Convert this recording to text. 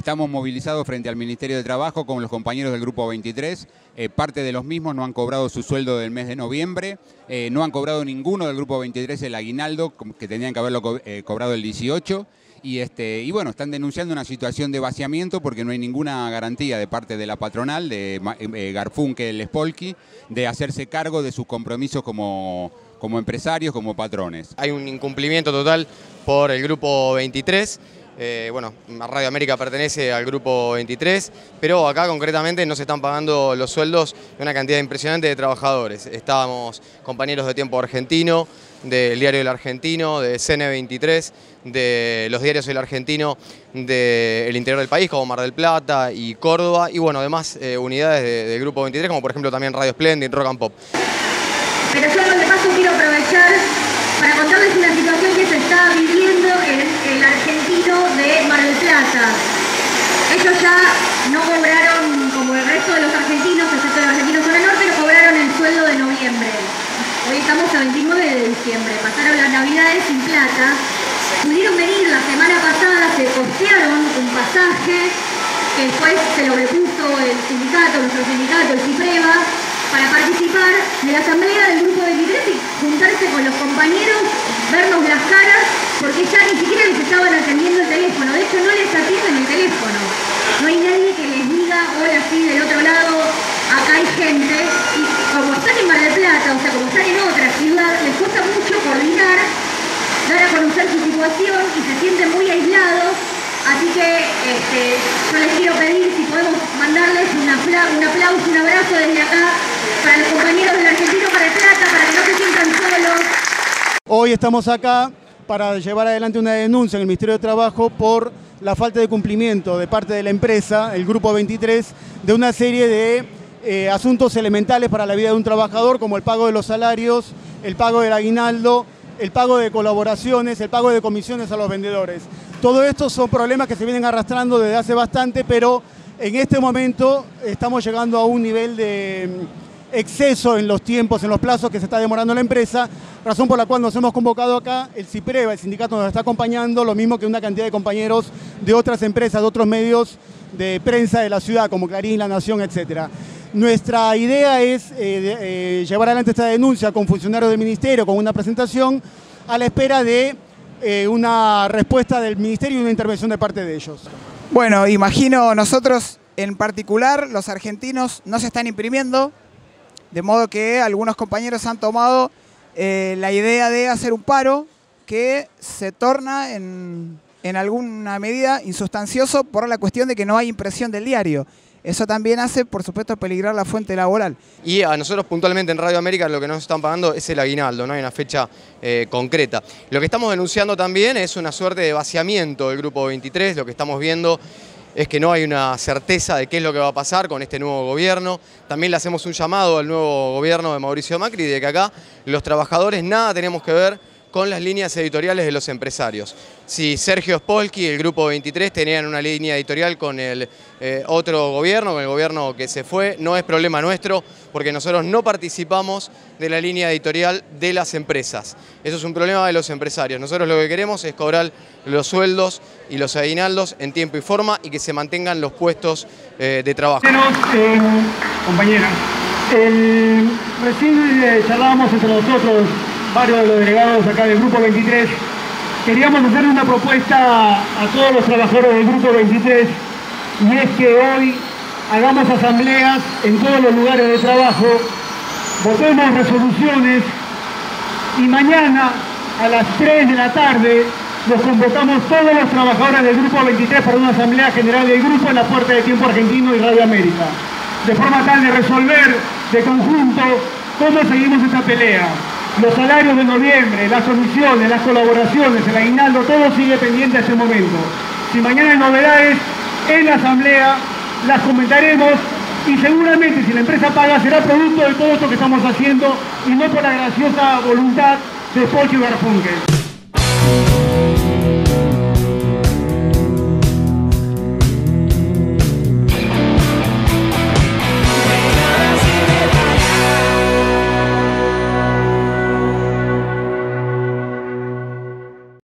Estamos movilizados frente al Ministerio de Trabajo con los compañeros del Grupo 23. Eh, parte de los mismos no han cobrado su sueldo del mes de noviembre. Eh, no han cobrado ninguno del Grupo 23 el aguinaldo, que tenían que haberlo eh, cobrado el 18. Y, este, y bueno, están denunciando una situación de vaciamiento porque no hay ninguna garantía de parte de la patronal, de Garfunkel Spolky, de hacerse cargo de sus compromisos como, como empresarios, como patrones. Hay un incumplimiento total por el Grupo 23. Eh, bueno, Radio América pertenece al grupo 23, pero acá concretamente no se están pagando los sueldos de una cantidad impresionante de trabajadores. Estábamos compañeros de Tiempo Argentino, del Diario El Argentino, de CN23, de los diarios El Argentino del interior del país, como Mar del Plata y Córdoba, y bueno, además eh, unidades del Grupo 23, como por ejemplo también Radio Splendid, Rock and Pop. Pero yo de paso quiero aprovechar para contarles una situación que se está viviendo en el argentino de Mar del Plata. Ellos ya no cobraron, como el resto de los argentinos, excepto los argentinos zona norte, no cobraron el sueldo de noviembre. Hoy estamos a 29 de diciembre, pasaron las navidades sin plata. Pudieron venir la semana pasada, se costearon un pasaje que después se lo repuso el sindicato, nuestro sindicato, el CIPREVA, para participar de la asamblea del grupo 23 y juntarse con los compañeros, vernos las caras, porque ya ni siquiera les estaban atendiendo el teléfono, de hecho no les atienden el teléfono. No hay nadie que les diga, hola, sí, del otro lado, acá hay gente, como están en Mar del Plata, o sea, como están en otra ciudad, les cuesta mucho coordinar, dar a conocer su situación y se sienten muy aislados, Así que este, yo les quiero pedir si podemos un aplauso, un abrazo desde acá para los compañeros del Argentino para el para que no se sientan solos. Hoy estamos acá para llevar adelante una denuncia en el Ministerio de Trabajo por la falta de cumplimiento de parte de la empresa, el Grupo 23, de una serie de eh, asuntos elementales para la vida de un trabajador, como el pago de los salarios, el pago del aguinaldo, el pago de colaboraciones, el pago de comisiones a los vendedores. Todo esto son problemas que se vienen arrastrando desde hace bastante, pero en este momento estamos llegando a un nivel de exceso en los tiempos, en los plazos que se está demorando la empresa, razón por la cual nos hemos convocado acá, el CIPREVA, el sindicato nos está acompañando, lo mismo que una cantidad de compañeros de otras empresas, de otros medios de prensa de la ciudad, como Clarín, La Nación, etc. Nuestra idea es eh, eh, llevar adelante esta denuncia con funcionarios del ministerio, con una presentación, a la espera de eh, una respuesta del ministerio y una intervención de parte de ellos. Bueno, imagino nosotros en particular, los argentinos no se están imprimiendo, de modo que algunos compañeros han tomado eh, la idea de hacer un paro que se torna en, en alguna medida insustancioso por la cuestión de que no hay impresión del diario. Eso también hace, por supuesto, peligrar la fuente laboral. Y a nosotros puntualmente en Radio América lo que nos están pagando es el aguinaldo, no hay una fecha eh, concreta. Lo que estamos denunciando también es una suerte de vaciamiento del Grupo 23, lo que estamos viendo es que no hay una certeza de qué es lo que va a pasar con este nuevo gobierno. También le hacemos un llamado al nuevo gobierno de Mauricio Macri de que acá los trabajadores nada tenemos que ver con las líneas editoriales de los empresarios. Si Sergio Spolky y el Grupo 23 tenían una línea editorial con el eh, otro gobierno, con el gobierno que se fue, no es problema nuestro porque nosotros no participamos de la línea editorial de las empresas. Eso es un problema de los empresarios. Nosotros lo que queremos es cobrar los sueldos y los aguinaldos en tiempo y forma y que se mantengan los puestos eh, de trabajo. Eh, compañeras, recién charlábamos entre nosotros varios de los delegados acá del Grupo 23, queríamos hacer una propuesta a todos los trabajadores del Grupo 23 y es que hoy hagamos asambleas en todos los lugares de trabajo, votemos resoluciones y mañana a las 3 de la tarde nos convocamos todos los trabajadores del Grupo 23 para una asamblea general del grupo en la Puerta de Tiempo Argentino y Radio América, de forma tal de resolver de conjunto cómo seguimos esta pelea los salarios de noviembre, las soluciones, las colaboraciones, el aguinaldo, todo sigue pendiente a este momento. Si mañana hay novedades en la asamblea, las comentaremos y seguramente si la empresa paga será producto de todo esto que estamos haciendo y no por la graciosa voluntad de Pocho y.